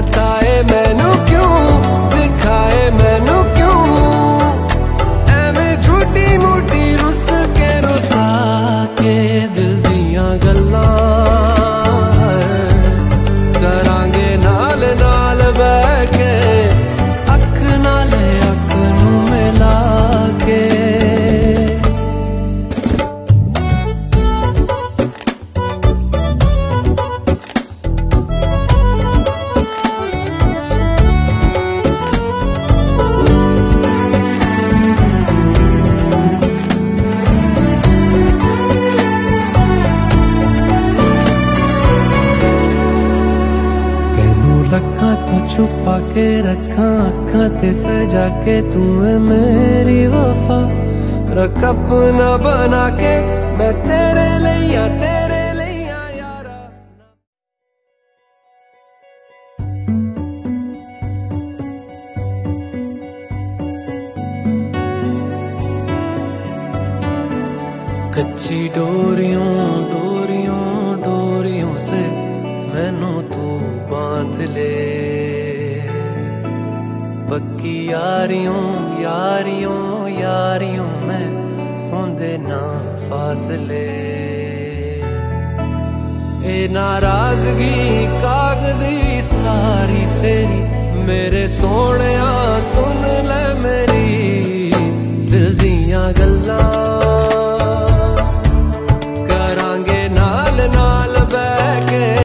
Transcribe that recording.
सताए मैनू छुपा के रखा अखा ते सजा के तू है मेरी वफा। रख अपना बना के मैं तेरे लिया, तेरे कच्ची डोरियों डोर पक्की यारियों यारियों यारियों मैं होंदे ना फासले ए नाराज़गी कागज़ी सारी तेरी मेरे सोने